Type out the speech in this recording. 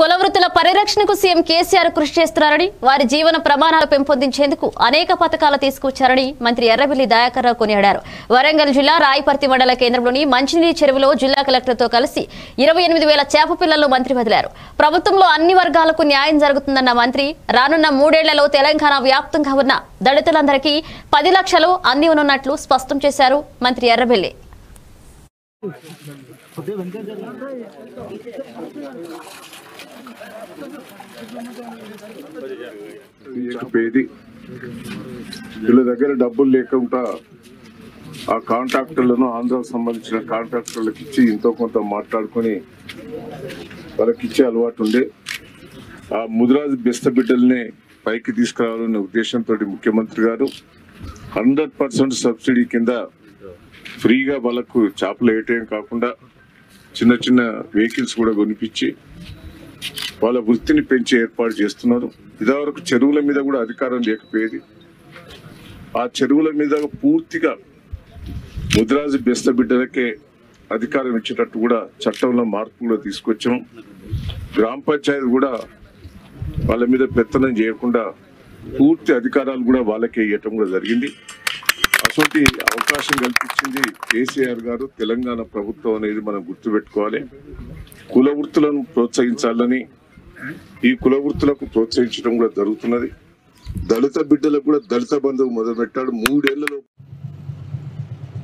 కులవృత్తుల పరిరక్షణకు సీఎం కేసీఆర్ కృషి చేస్తున్నారని వారి జీవన ప్రమాణాలు పెంపొందించేందుకు అనేక పథకాలు తీసుకొచ్చారని మంత్రి ఎర్రబెల్లి దయాకర్ రావు కొనియాడారు. వరంగల్ జిల్లా రాయపర్తి మండల కేంద్రంలోని మంచినీటి చెరువులో జిల్లా కలెక్టర్తో కలిసి ఇరవై ఎనిమిది వేల చేప పిల్లలను మంత్రి వదిలారు. ప్రభుత్వంలో అన్ని వర్గాలకు న్యాయం జరుగుతుందన్న మంత్రి రానున్న మూడేళ్ళలో తెలంగాణ వ్యాప్తంగా ఉన్న దళితులందరికీ పది లక్షలు అందివనున్నట్లు స్పష్టం చేశారు మంత్రి ఎర్రబెల్లి. పేది. వీళ్ళ దగ్గర డబ్బులు లేకుండా ఆ కాంట్రాక్టర్లను ఆంధ్రాకు సంబంధించిన కాంట్రాక్టర్లకు ఇచ్చి ఇంతో కొంత మాట్లాడుకొని వాళ్ళకి ఇచ్చే అలవాటు ఉండే. ఆ ముదిరాజు బెస్త బిడ్డల్ని పైకి తీసుకురావాలనే ఉద్దేశంతో ముఖ్యమంత్రి గారు హండ్రెడ్ పర్సెంట్ సబ్సిడీ కింద ఫ్రీగా వాళ్ళకు చేపలు వేయటం కాకుండా చిన్న చిన్న వెహికల్స్ కూడా కొనిపించి వాళ్ళ వృత్తిని పెంచి ఏర్పాటు చేస్తున్నారు. ఇదివరకు చెరువుల మీద కూడా అధికారం లేకపోయేది. ఆ చెరువుల మీద పూర్తిగా ముద్రాజు బెస్త బిడ్డలకే అధికారం ఇచ్చేటట్టు కూడా చట్టంలో మార్పులు తీసుకొచ్చాం. గ్రామ పంచాయతీ కూడా వాళ్ళ మీద పెత్తనం చేయకుండా పూర్తి అధికారాలు కూడా వాళ్ళకే ఇవ్వటం కూడా జరిగింది. అటువంటి అవకాశం కల్పించింది కేసీఆర్ గారు. తెలంగాణ ప్రభుత్వం అనేది మనం గుర్తుపెట్టుకోవాలి. కుల వృత్తులను ప్రోత్సహించాలని ఈ కుల వృత్తులకు ప్రోత్సహించడం కూడా జరుగుతున్నది. దళిత బిడ్డలకు కూడా దళిత బంధువు మొదలుపెట్టాడు. మూడేళ్ళలో